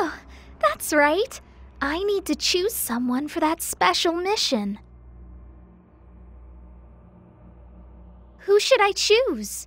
Oh, that's right. I need to choose someone for that special mission. Who should I choose?